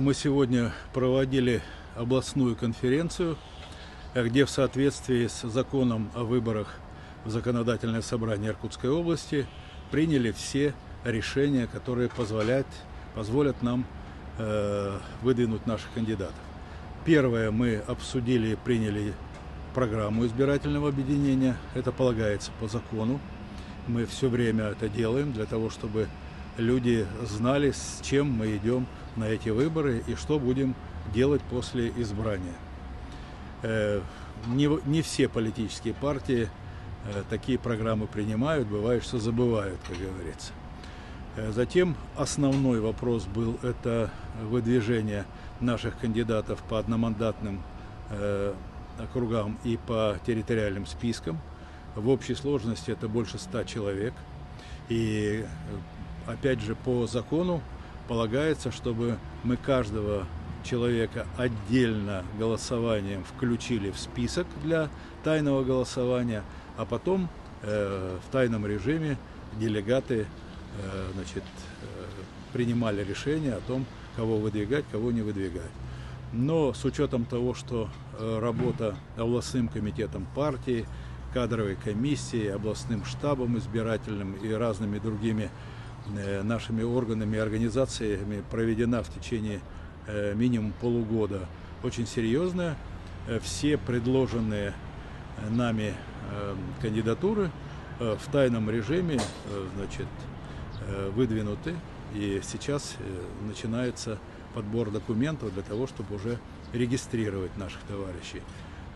Мы сегодня проводили областную конференцию, где в соответствии с законом о выборах в законодательное собрание Иркутской области приняли все решения, которые позволят, позволят нам э, выдвинуть наших кандидатов. Первое, мы обсудили и приняли программу избирательного объединения. Это полагается по закону. Мы все время это делаем для того, чтобы люди знали, с чем мы идем на эти выборы и что будем делать после избрания. Э, не, не все политические партии э, такие программы принимают, бывает, что забывают, как говорится. Э, затем основной вопрос был это выдвижение наших кандидатов по одномандатным округам и по территориальным спискам. В общей сложности это больше ста человек. И опять же, по закону полагается, чтобы мы каждого человека отдельно голосованием включили в список для тайного голосования, а потом э, в тайном режиме делегаты э, значит, э, принимали решение о том, кого выдвигать, кого не выдвигать. Но с учетом того, что э, работа областным комитетом партии, кадровой комиссией, областным штабом избирательным и разными другими нашими органами и организациями проведена в течение э, минимум полугода очень серьезная. Э, все предложенные нами кандидатуры в тайном режиме значит, выдвинуты. И сейчас начинается подбор документов для того, чтобы уже регистрировать наших товарищей.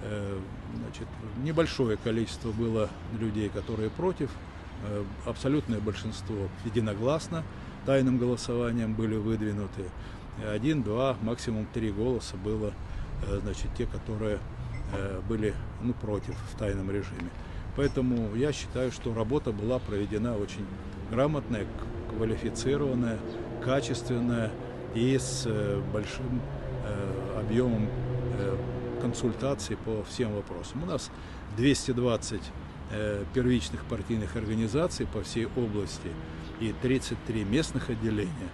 Значит, небольшое количество было людей, которые против, Э, абсолютное большинство единогласно тайным голосованием были выдвинуты. Один, два, максимум три голоса было, э, значит, те, которые э, были ну, против в тайном режиме. Поэтому я считаю, что работа была проведена очень грамотная, квалифицированная, качественная и с большим объемом консультаций по всем вопросам. У нас 220 Э, первичных партийных организаций по всей области и 33 местных отделения.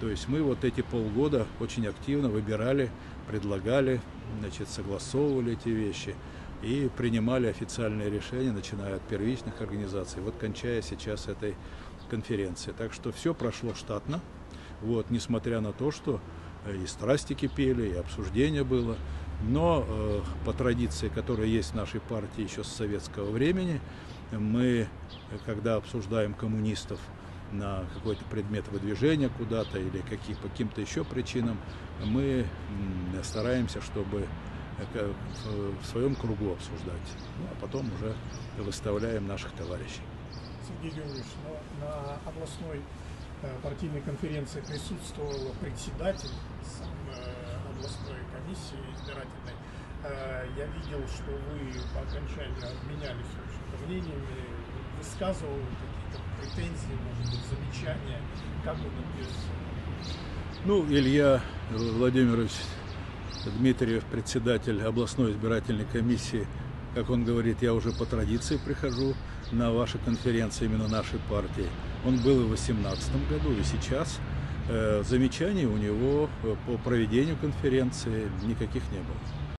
То есть мы вот эти полгода очень активно выбирали, предлагали, значит, согласовывали эти вещи и принимали официальные решения, начиная от первичных организаций, вот кончая сейчас этой конференции. Так что все прошло штатно, вот, несмотря на то, что э, и страсти кипели, и обсуждение было. Но э, по традиции, которая есть в нашей партии еще с советского времени, мы, когда обсуждаем коммунистов на какой-то предмет выдвижения куда-то или какие, по каким-то еще причинам, мы стараемся, чтобы э, в своем кругу обсуждать, ну, а потом уже выставляем наших товарищей. Сергей Георгиевич, но на областной партийной конференции присутствовал председатель сам областной комиссии избирательной, э, я видел, что вы по окончанию обменялись мнениями, высказывал какие-то претензии, может быть, замечания, как он отнесся? Ну, Илья Владимирович Дмитриев, председатель областной избирательной комиссии, как он говорит, я уже по традиции прихожу на ваши конференции именно нашей партии. Он был и в 2018 году, и сейчас – Э, замечаний у него э, по проведению конференции никаких не было.